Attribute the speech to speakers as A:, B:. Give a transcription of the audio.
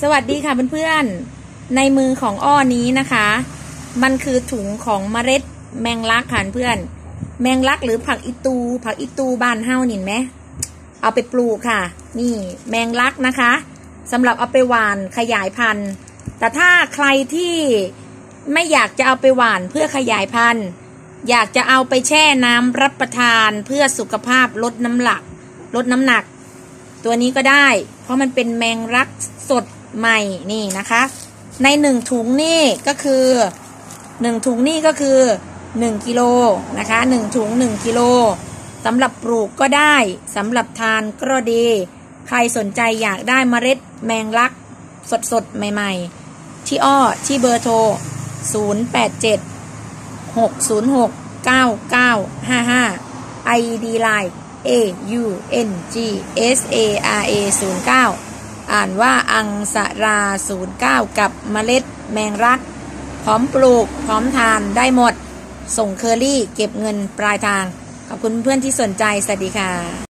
A: สวัสดีค่ะเพื่อนๆ ในมือของอ้อนี้นะคะ มันคือถุงของเมล็ดแมงลักค่ะเพื่อน แมงลักหรือผักอีตู ผักอีตูบ้านเฮานินไหม เอาไปปลูกค่ะ นี่แมงลักนะคะสำหรับเอาไปหวานขยายพันธุ์ แต่ถ้าใครที่ไม่อยากจะเอาไปหวานเพื่อขยายพันธุ์ อยากจะเอาไปแช่น้ำรับประทานเพื่อสุขภาพลดน้ำหลัก ลดน้ำหนัก ตัวนี้ก็ได้ เพราะมันเป็นแมงลักสด ใหม่นี่นะคะ ในหนึ่งถุงนี่ก็คือหนึ่งถุงนี่ก็คือหนึ่งกิโลนะคะหนึ่งถุงหนึ่งกิโลสำหรับปลูกก็ได้สำหรับทานก็ดี ใครสนใจอยากได้เมล็ดแมงลักสดสดใหม่ ๆ ที่อ้อที่เบอร์โทร 087 606 9955 ID Line A U N G S A R A 09 อ่านว่าอังสรา 09 กับเมล็ดแมงรัก พร้อมปลูก พร้อมทานได้หมด ส่งเคอรี่เก็บเงินปลายทาง ขอบคุณเพื่อนที่สนใจ สวัสดีค่ะ